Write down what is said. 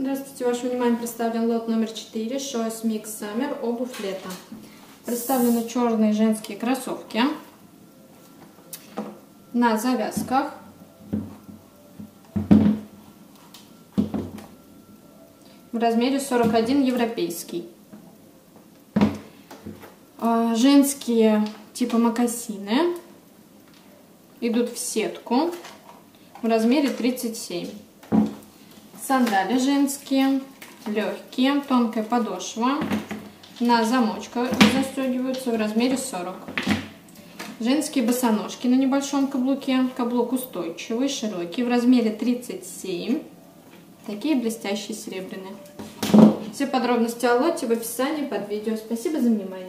Здравствуйте, вашему вниманию представлен лот номер 4 Choice Mix Summer обувь лета. Представлены черные женские кроссовки на завязках. В размере 41 европейский. А, женские типа мокасины идут в сетку в размере 37. Сандали женские, легкие, тонкая подошва. На замочках застегиваются в размере 40. Женские босоножки на небольшом каблуке. Каблук устойчивый, широкий, в размере 37. Такие блестящие серебряные. Все подробности о лоте в описании под видео. Спасибо за внимание.